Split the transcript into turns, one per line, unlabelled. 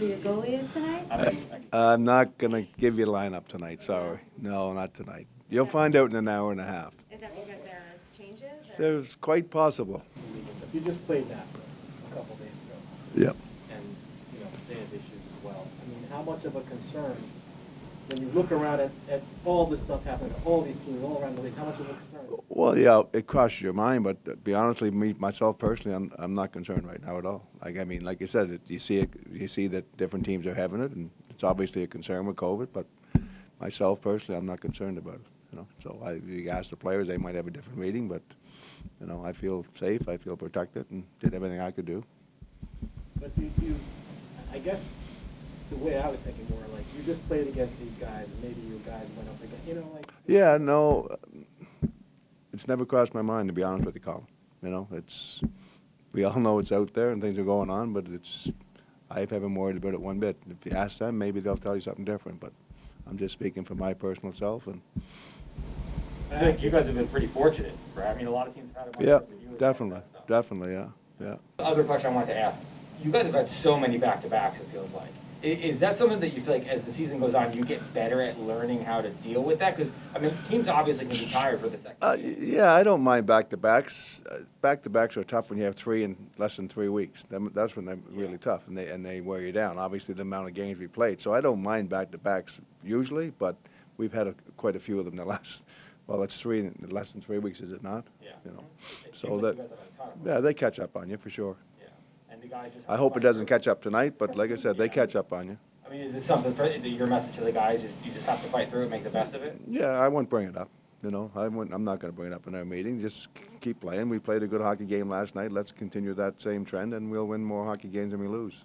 Who your goalie is tonight?
I'm not going to give you a lineup tonight, sorry. No, not tonight. You'll find out in an hour and a half.
Is that because there are changes? or-
There's quite possible.
If you just played that a couple days ago,
Yep.
and, you know, they have issues as well. I mean, how much of a concern, when you look around at, at all this stuff happening, to all these teams all around the league, how much of a concern?
Well, yeah, it crosses your mind, but to be honestly, me, myself personally, I'm, I'm not concerned right now at all. Like, I mean, like you said, it- you see it, you see that different teams are having it, and it's obviously a concern with COVID, but myself personally, I'm not concerned about it, you know? So I, you ask the players, they might have a different reading, but, you know, I feel safe, I feel protected, and did everything I could do.
But you, you, I guess, the way I was thinking more, like, you just played against these guys, and maybe your guys went up against, you know, like.
Yeah, no, it's never crossed my mind, to be honest with you, Colin. You know, it's, we all know it's out there and things are going on, but it's, I haven't worried about it one bit. If you ask them, maybe they'll tell you something different, but I'm just speaking for my personal self, and,
I think you guys have been pretty fortunate, right? I mean, a lot of teams have had it. much
yeah,
you
definitely, definitely, yeah, yeah.
The Other question I wanted to ask, you guys have had so many back-to-backs, it feels like. Is that something that you feel like as the season goes on, you get better at learning how to deal with that? Because, I mean, teams obviously can be tired for the second.
Uh, yeah, I don't mind back-to-backs. Uh, Back-to-backs are tough when you have three in less than three weeks. That's when they're really tough, and they, and they wear you down. Obviously, the amount of games we played. So I don't mind back-to-backs usually, but we've had a, quite a few of them the last, well, it's three in less than three weeks, is it not?
Yeah.
You know,
It
so that,
you guys have a ton of
yeah, they catch up on you for sure.
And the guys just.
I hope it doesn't catch up tonight, but like I said, they
Yeah.
catch up on you.
I mean, is it something, for your message to the guys is you just have to fight through it, make the best of it?
Yeah, I won't bring it up. You know, I wouldn't, I'm not going to bring it up in our meeting. Just keep playing. We played a good hockey game last night. Let's continue that same trend, and we'll win more hockey games than we lose.